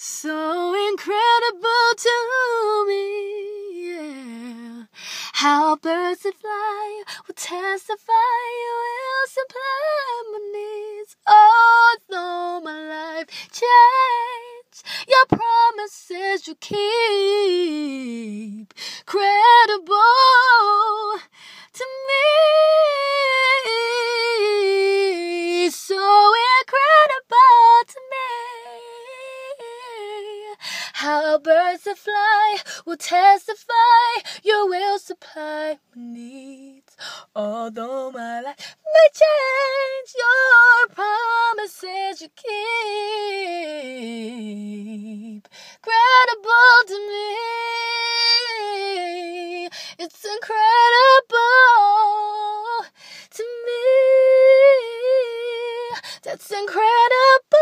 So incredible to me, yeah. How birds that fly will testify will supply my needs. Oh, Although my life changed, your promises you keep. Credible How birds that fly will testify, your will supply my needs. Although my life may change, your promises you keep. Credible to me, it's incredible to me. That's incredible.